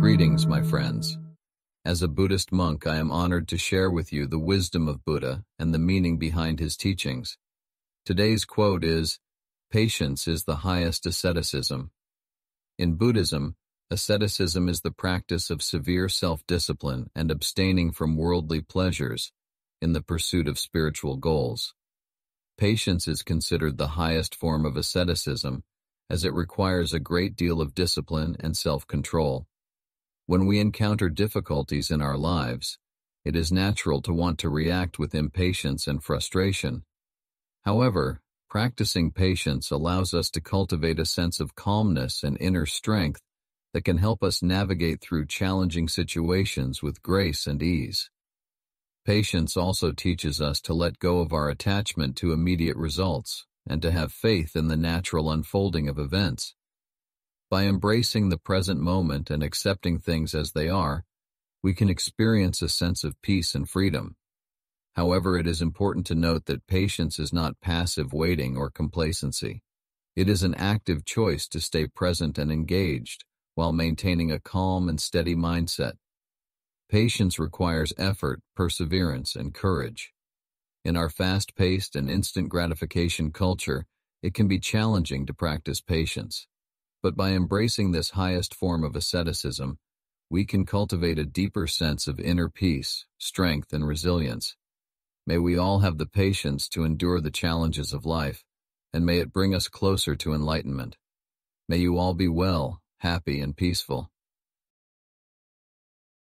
Greetings, my friends. As a Buddhist monk, I am honored to share with you the wisdom of Buddha and the meaning behind his teachings. Today's quote is, Patience is the highest asceticism. In Buddhism, asceticism is the practice of severe self-discipline and abstaining from worldly pleasures in the pursuit of spiritual goals. Patience is considered the highest form of asceticism as it requires a great deal of discipline and self-control. When we encounter difficulties in our lives, it is natural to want to react with impatience and frustration. However, practicing patience allows us to cultivate a sense of calmness and inner strength that can help us navigate through challenging situations with grace and ease. Patience also teaches us to let go of our attachment to immediate results and to have faith in the natural unfolding of events. By embracing the present moment and accepting things as they are, we can experience a sense of peace and freedom. However, it is important to note that patience is not passive waiting or complacency. It is an active choice to stay present and engaged while maintaining a calm and steady mindset. Patience requires effort, perseverance, and courage. In our fast-paced and instant gratification culture, it can be challenging to practice patience. But by embracing this highest form of asceticism, we can cultivate a deeper sense of inner peace, strength, and resilience. May we all have the patience to endure the challenges of life, and may it bring us closer to enlightenment. May you all be well, happy, and peaceful.